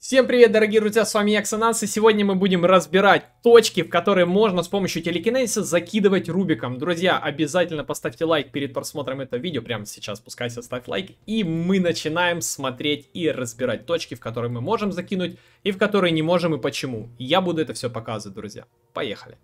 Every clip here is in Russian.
Всем привет, дорогие друзья, с вами я, Ксананс, и сегодня мы будем разбирать точки, в которые можно с помощью телекинезиса закидывать рубиком. Друзья, обязательно поставьте лайк перед просмотром этого видео, прямо сейчас спускайся, ставь лайк, и мы начинаем смотреть и разбирать точки, в которые мы можем закинуть, и в которые не можем, и почему. Я буду это все показывать, друзья. Поехали.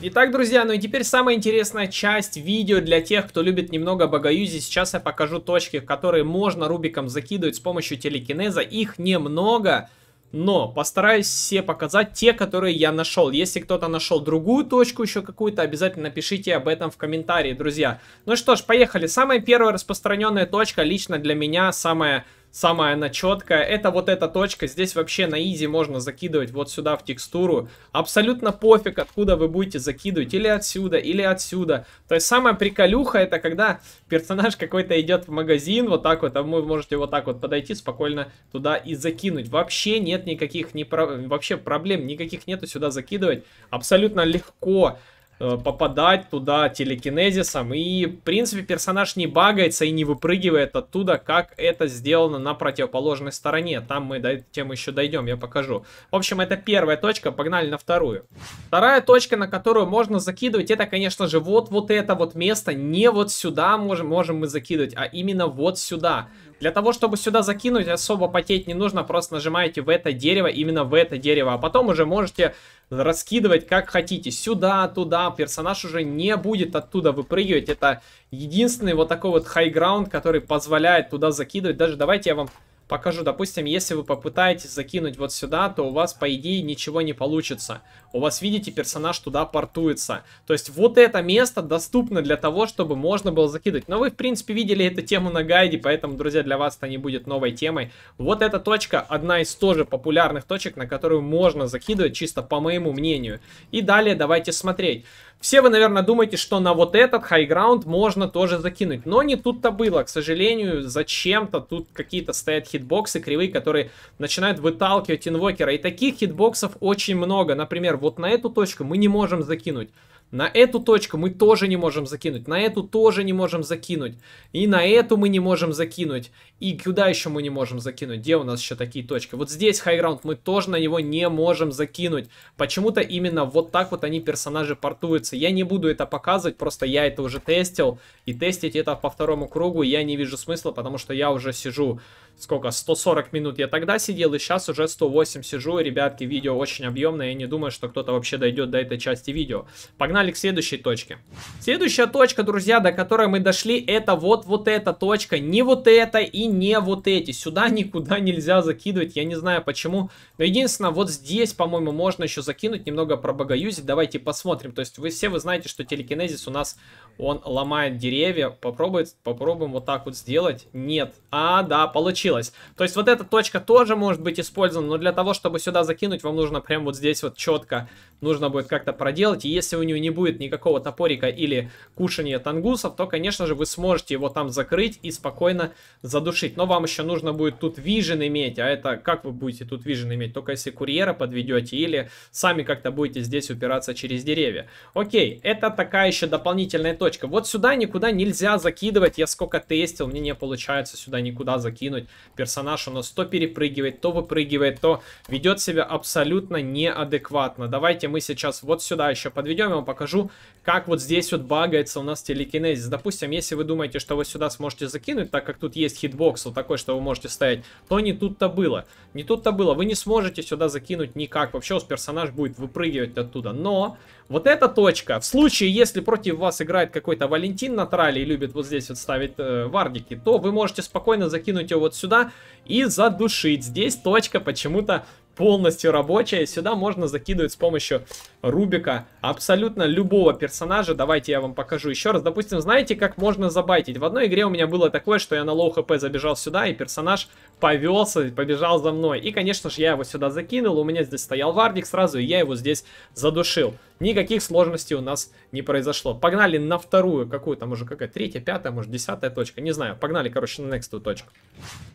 Итак, друзья, ну и теперь самая интересная часть видео для тех, кто любит немного богоюзить. Сейчас я покажу точки, в которые можно рубиком закидывать с помощью телекинеза. Их немного, но постараюсь все показать те, которые я нашел. Если кто-то нашел другую точку еще какую-то, обязательно пишите об этом в комментарии, друзья. Ну что ж, поехали. Самая первая распространенная точка лично для меня, самая самая она четкая. Это вот эта точка. Здесь вообще на изи можно закидывать вот сюда в текстуру. Абсолютно пофиг, откуда вы будете закидывать. Или отсюда, или отсюда. То есть самая приколюха это когда персонаж какой-то идет в магазин, вот так вот, а вы можете вот так вот подойти спокойно туда и закинуть. Вообще нет никаких, не про... вообще проблем никаких нету сюда закидывать. Абсолютно легко. Э, попадать туда телекинезисом. И, в принципе, персонаж не багается и не выпрыгивает оттуда, как это сделано на противоположной стороне. Там мы до этой еще дойдем, я покажу. В общем, это первая точка, погнали на вторую. Вторая точка, на которую можно закидывать, это, конечно же, вот, вот это вот место. Не вот сюда можем, можем мы закидывать, а именно вот сюда. Для того, чтобы сюда закинуть, особо потеть не нужно, просто нажимаете в это дерево, именно в это дерево, а потом уже можете раскидывать как хотите. Сюда, туда, персонаж уже не будет оттуда выпрыгивать. Это единственный вот такой вот хайграунд, который позволяет туда закидывать. Даже давайте я вам покажу. Допустим, если вы попытаетесь закинуть вот сюда, то у вас, по идее, ничего не получится. У вас, видите, персонаж туда портуется. То есть вот это место доступно для того, чтобы можно было закидывать. Но вы, в принципе, видели эту тему на гайде, поэтому, друзья, для вас это не будет новой темой. Вот эта точка, одна из тоже популярных точек, на которую можно закидывать, чисто по моему мнению. И далее давайте смотреть. Все вы, наверное, думаете, что на вот этот хайграунд можно тоже закинуть. Но не тут-то было. К сожалению, зачем-то тут какие-то стоят хитбоксы кривые, которые начинают выталкивать инвокера. И таких хитбоксов очень много. Например, вот на эту точку мы не можем закинуть. На эту точку мы тоже не можем закинуть. На эту тоже не можем закинуть. И на эту мы не можем закинуть. И куда еще мы не можем закинуть? Где у нас еще такие точки? Вот здесь хайграунд мы тоже на него не можем закинуть. Почему-то именно вот так вот они персонажи портуются. Я не буду это показывать, просто я это уже тестил. И тестить это по второму кругу я не вижу смысла, потому что я уже сижу сколько, 140 минут я тогда сидел, и сейчас уже 108 сижу, и, ребятки, видео очень объемное, я не думаю, что кто-то вообще дойдет до этой части видео. Погнали к следующей точке. Следующая точка, друзья, до которой мы дошли, это вот вот эта точка, не вот эта и не вот эти. Сюда никуда нельзя закидывать, я не знаю почему, но единственное, вот здесь, по-моему, можно еще закинуть, немного пробогоюзить, давайте посмотрим. То есть вы все вы знаете, что телекинезис у нас, он ломает деревья, попробуем, попробуем вот так вот сделать. Нет. А, да, получилось. То есть вот эта точка тоже может быть использована, но для того, чтобы сюда закинуть, вам нужно прям вот здесь вот четко, нужно будет как-то проделать. И если у нее не будет никакого топорика или кушания тангусов, то, конечно же, вы сможете его там закрыть и спокойно задушить. Но вам еще нужно будет тут вижен иметь, а это как вы будете тут вижен иметь? Только если курьера подведете или сами как-то будете здесь упираться через деревья. Окей, это такая еще дополнительная точка. Вот сюда никуда нельзя закидывать, я сколько тестил, мне не получается сюда никуда закинуть персонаж у нас то перепрыгивает, то выпрыгивает, то ведет себя абсолютно неадекватно. Давайте мы сейчас вот сюда еще подведем, я вам покажу, как вот здесь вот багается у нас телекинезис. Допустим, если вы думаете, что вы сюда сможете закинуть, так как тут есть хитбокс вот такой, что вы можете стоять, то не тут-то было. Не тут-то было. Вы не сможете сюда закинуть никак. Вообще у вас персонаж будет выпрыгивать оттуда. Но вот эта точка, в случае, если против вас играет какой-то Валентин на тролле и любит вот здесь вот ставить э, вардики, то вы можете спокойно закинуть его вот сюда и задушить. Здесь точка почему-то полностью рабочая. Сюда можно закидывать с помощью Рубика абсолютно любого персонажа. Давайте я вам покажу еще раз. Допустим, знаете, как можно забайтить? В одной игре у меня было такое, что я на low HP забежал сюда, и персонаж повелся, побежал за мной. И, конечно же, я его сюда закинул. У меня здесь стоял вардик сразу, и я его здесь задушил. Никаких сложностей у нас не произошло. Погнали на вторую, какую там уже какая, третья, пятая, может десятая точка, не знаю. Погнали, короче, на next точку.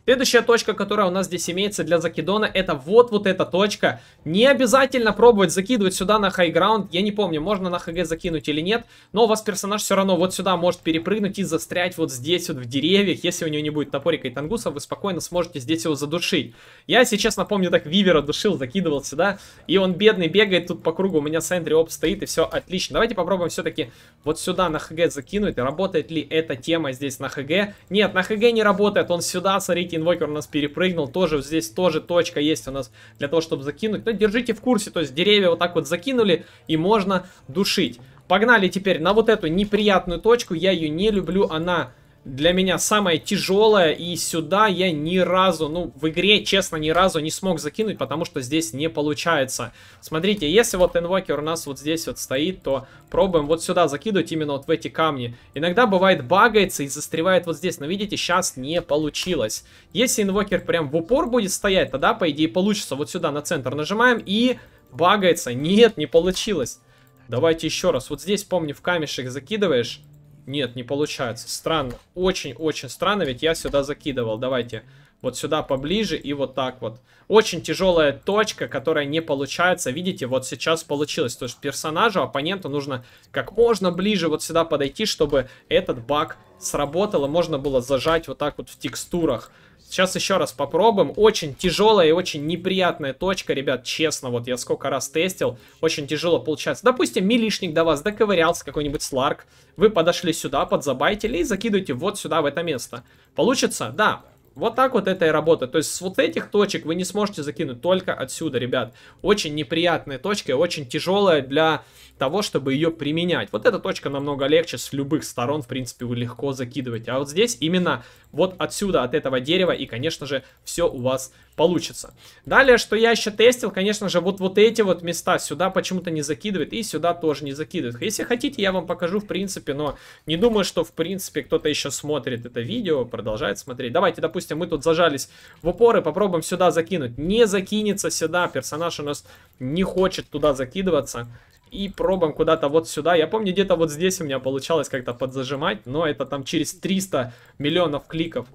Следующая точка, которая у нас здесь имеется для закидона, это вот-вот эта точка. Не обязательно пробовать закидывать сюда на хайграунд. Я не помню, можно на ХГ закинуть или нет. Но у вас персонаж все равно вот сюда может перепрыгнуть и застрять вот здесь вот в деревьях. Если у него не будет топорика и тангуса, вы спокойно сможете здесь его задушить. Я сейчас напомню, так Вивера душил, закидывал сюда, и он бедный бегает тут по кругу, у меня Сентри Оп стоит, и все отлично. Давайте попробуем все-таки вот сюда на ХГ закинуть, работает ли эта тема здесь на ХГ. Нет, на ХГ не работает, он сюда, смотрите, инвокер у нас перепрыгнул, тоже здесь тоже точка есть у нас для того, чтобы закинуть. Но держите в курсе, то есть деревья вот так вот закинули, и можно душить. Погнали теперь на вот эту неприятную точку, я ее не люблю, она для меня самая тяжелая, и сюда я ни разу, ну, в игре, честно, ни разу не смог закинуть, потому что здесь не получается. Смотрите, если вот инвокер у нас вот здесь вот стоит, то пробуем вот сюда закидывать именно вот в эти камни. Иногда бывает багается и застревает вот здесь, но видите, сейчас не получилось. Если инвокер прям в упор будет стоять, тогда, по идее, получится. Вот сюда на центр нажимаем и багается. Нет, не получилось. Давайте еще раз. Вот здесь, помню, в камешек закидываешь нет, не получается. Странно. Очень-очень странно, ведь я сюда закидывал. Давайте вот сюда поближе и вот так вот. Очень тяжелая точка, которая не получается. Видите, вот сейчас получилось. То есть персонажу, оппоненту нужно как можно ближе вот сюда подойти, чтобы этот баг сработал и можно было зажать вот так вот в текстурах. Сейчас еще раз попробуем. Очень тяжелая и очень неприятная точка, ребят, честно. Вот я сколько раз тестил, очень тяжело получается. Допустим, милишник до вас доковырялся, какой-нибудь сларк. Вы подошли сюда, подзабайтили и закидываете вот сюда, в это место. Получится? Да. Вот так вот это и работает. То есть с вот этих точек вы не сможете закинуть только отсюда, ребят. Очень неприятная точка очень тяжелая для того, чтобы ее применять. Вот эта точка намного легче, с любых сторон, в принципе, вы легко закидываете. А вот здесь именно вот отсюда, от этого дерева, и, конечно же, все у вас получится. Далее, что я еще тестил, конечно же, вот, вот эти вот места сюда почему-то не закидывает, и сюда тоже не закидывает. Если хотите, я вам покажу, в принципе, но не думаю, что, в принципе, кто-то еще смотрит это видео, продолжает смотреть. Давайте, допустим, мы тут зажались в упор и попробуем сюда закинуть. Не закинется сюда, персонаж у нас не хочет туда закидываться. И пробуем куда-то вот сюда. Я помню, где-то вот здесь у меня получалось как-то подзажимать, но это там через 300 миллионов кликов.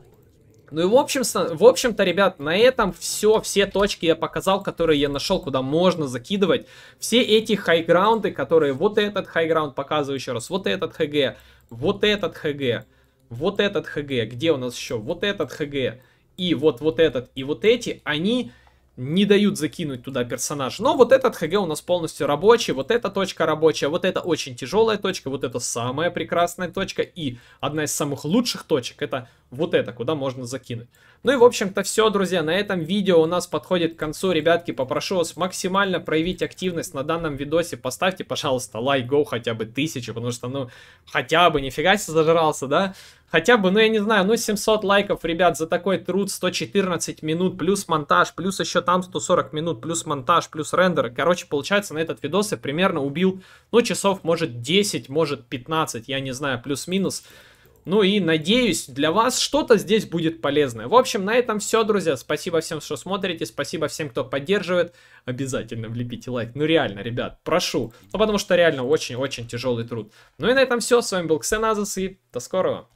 Ну и в общем-то, в общем-то, ребят, на этом все, все точки я показал, которые я нашел, куда можно закидывать. Все эти хайграунды, которые, вот этот хайграунд, показываю еще раз, вот этот ХГ, вот этот ХГ, вот этот ХГ, где у нас еще, вот этот ХГ, и вот, вот этот, и вот эти, они не дают закинуть туда персонаж. Но вот этот ХГ у нас полностью рабочий, вот эта точка рабочая, вот это очень тяжелая точка, вот это самая прекрасная точка и одна из самых лучших точек это вот это, куда можно закинуть. Ну и в общем-то все, друзья, на этом видео у нас подходит к концу. Ребятки, попрошу вас максимально проявить активность на данном видосе. Поставьте, пожалуйста, лайк, go хотя бы тысячу, потому что, ну, хотя бы, нифига себе зажрался, да? Хотя бы, ну я не знаю, ну 700 лайков, ребят, за такой труд 114 минут, плюс монтаж, плюс еще там 140 минут, плюс монтаж, плюс рендер. Короче, получается, на этот видос я примерно убил, ну, часов, может, 10, может, 15, я не знаю, плюс-минус. Ну и надеюсь, для вас что-то здесь будет полезное. В общем, на этом все, друзья. Спасибо всем, что смотрите. Спасибо всем, кто поддерживает. Обязательно влепите лайк. Ну реально, ребят, прошу. Ну потому что реально очень-очень тяжелый труд. Ну и на этом все. С вами был Ксеназус и до скорого.